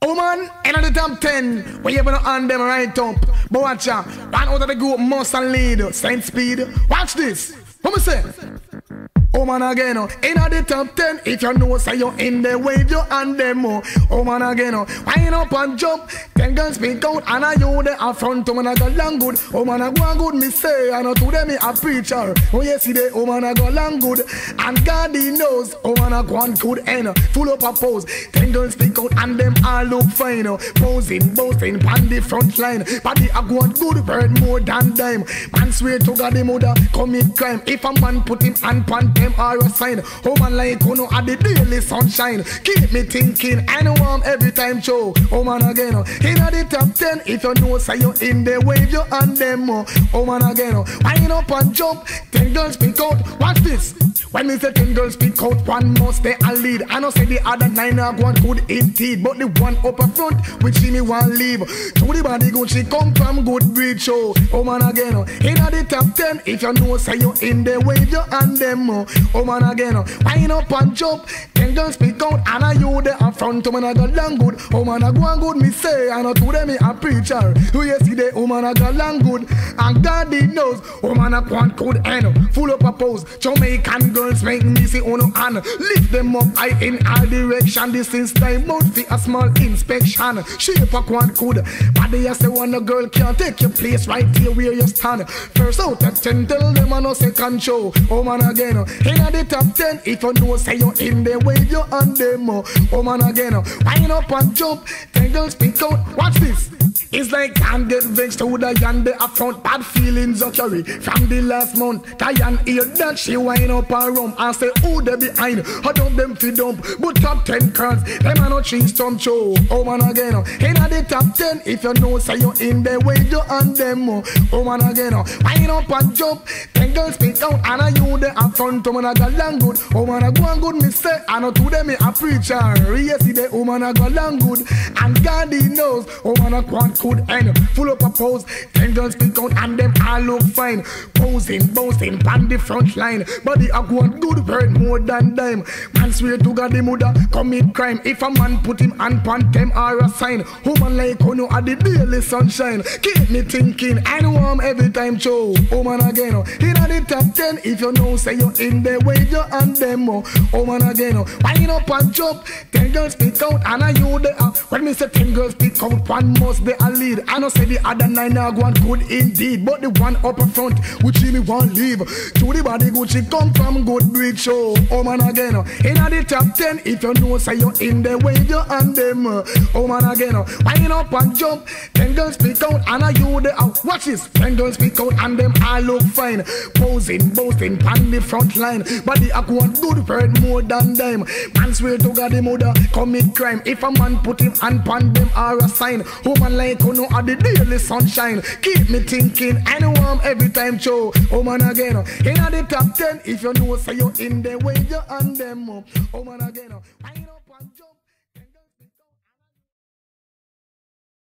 Oh man, the top 10, we even on them right up. But watch out, one out of the group must lead, Saint Speed. Watch this. What me say? Oh man again, oh. in the top ten. If you know, say you in the wave, you and them. Oh, oh man again, oh. wind up and jump. Ten girls speak out, and I you the up front. Oh man I got long good. Oh man I go good, me say. I know to them me a preacher. Oh yes, see the oh man I got long good, and God he knows. Oh man I go good end, full up a pose. Ten girls speak out, and them all look fine. Oh. Posing, boasting, on the front line. Body I go good, bird more than dime. Man swear to God the mother commit crime. If a man put him hand pan them are a sign. Oh man like know at the daily sunshine. Keep me thinking and warm every time show. Oh man again, oh. in the top ten. If you know say you in the wave, you and them. Oh, oh man again, oh. wind up and jump. Ten girls speak out. Watch this. When me say ten girls speak out, one must stay a lead. I know say the other nine are one good indeed, but the one up front, which see me one leave. To the body good, she come from good breed show. Oh man again, in the top ten. If you know say you in the wave, you and them. Oh, oh man again, oh. wind up and jump. Ten girls speak out, and I you there in front. Oh man I got long good. Oh man I go and good, me say. I know to them me a preacher. Who you see the oh man I got long good, and God he knows. Oh man I want good end, full up a pose. Jamaican girls make me see oh, on and lift them up high in all direction. This is time out for a small inspection. Shape a quant good, body I say one girl can't take your place right here where you stand. First out of ten, tell them I no second show. Oh man again, oh. in the top ten, if you know say you in the wave, you on them. Oh. oh man again, oh. wind up and jump, ten girls speak out. Watch this. It's like can't get vexed to the yonder up front? Bad feelings are from the last month. Diane hear that she wind up her rum And say who they behind? How don't them fi dump? But top 10 cards Them are not cheese some show. Oh man again oh. In the top 10 If you know say you're in the way you on them oh. oh. Man again oh. Wind up and jump Ten girls speak out And I you the front Oh man I got long good Oh man I go and good me say I know to them me a preacher Yes see the oh man I got long good And God he knows Oh man I want could end. Full up a pose, ten girls speak out and them all look fine. Posing, boasting, on the front line. Body a want good word more than dime. Man swear to God the mother commit crime. If a man put him hand pon them are a sign. Woman like know at the daily sunshine. Keep me thinking and warm every time show. Oh, Woman again, in the top ten. If you know say you're in the way you and them. Oh. Oh, Woman again, oh. wind up and jump. Ten girls speak out and I you the when me say ten girls speak out, one must be a lead. I know say the other nine are going good indeed, but the one up front, which me want leave. To the body she come from good breed show. Oh man again, in the top ten, if you know say you're in the way you and them. Oh man again, wind up and jump. Ten girls speak out and I you the out. Watch this, ten girls speak out and them all look fine. Posing, boasting, on the front line. Body a want good bird more than them. Man swear to God the mother commit crime. If a man put him hand pon them are a sign. Woman like who know at the daily sunshine. Keep me thinking and warm every time show. Oh man again, uh, in the top ten. If you know say you in the way you and them. Uh, oh man again, uh, wind up.